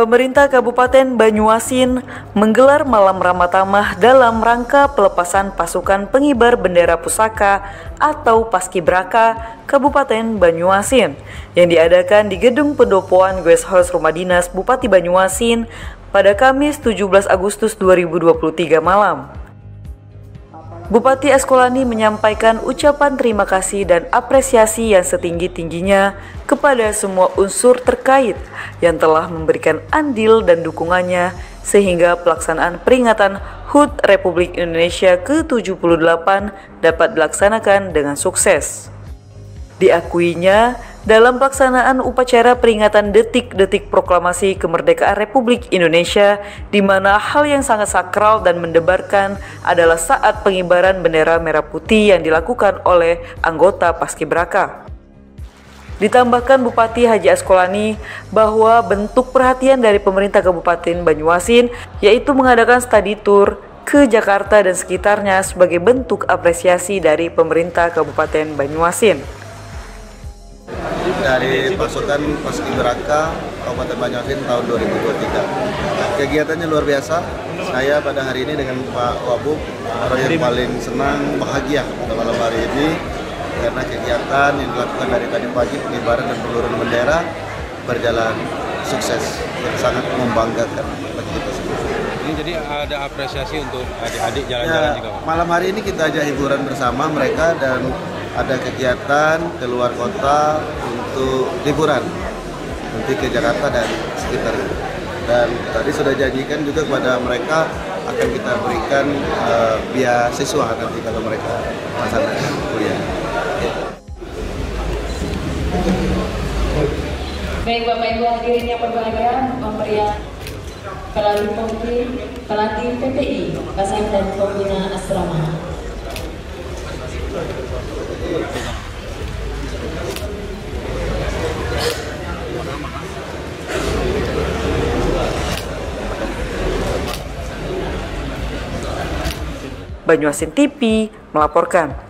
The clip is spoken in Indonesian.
Pemerintah Kabupaten Banyuasin menggelar malam Ramatamah dalam rangka pelepasan pasukan pengibar bendera pusaka atau Paskibraka Kabupaten Banyuasin yang diadakan di Gedung Pendopoan Guest House Rumah Dinas Bupati Banyuasin pada Kamis 17 Agustus 2023 malam. Bupati Eskolani menyampaikan ucapan terima kasih dan apresiasi yang setinggi-tingginya kepada semua unsur terkait yang telah memberikan andil dan dukungannya sehingga pelaksanaan peringatan HUT Republik Indonesia ke-78 dapat dilaksanakan dengan sukses. Diakuinya, dalam pelaksanaan upacara peringatan detik-detik proklamasi kemerdekaan Republik Indonesia, di mana hal yang sangat sakral dan mendebarkan adalah saat pengibaran bendera merah putih yang dilakukan oleh anggota Paskibraka. Ditambahkan Bupati Haji Askolani bahwa bentuk perhatian dari pemerintah Kabupaten Banyuasin yaitu mengadakan study tour ke Jakarta dan sekitarnya sebagai bentuk apresiasi dari pemerintah Kabupaten Banyuasin dari pasukan Paskibraka Kabupaten Banyuasin tahun 2023. Kegiatannya luar biasa. Saya pada hari ini dengan Pak Wabub orang yang paling senang, bahagia pada malam hari ini karena kegiatan yang dilakukan dari tadi pagi pengibaran dan peluruan bendera berjalan sukses dan sangat membanggakan bagi kita semua. Ini jadi ada apresiasi untuk adik-adik jalan-jalan ya, juga? Malam hari ini kita aja hiburan bersama mereka dan ada kegiatan keluar kota untuk liburan nanti ke Jakarta dan sekitarnya. Dan tadi sudah janjikan juga kepada mereka akan kita berikan uh, beasiswa nanti kalau mereka melaksanakan kuliah. Baik Bapak Ibu hadirin yang berbahagia, pemberian pelatih pelatih PPI, Kasih dan Pembina Banyuasin TV melaporkan.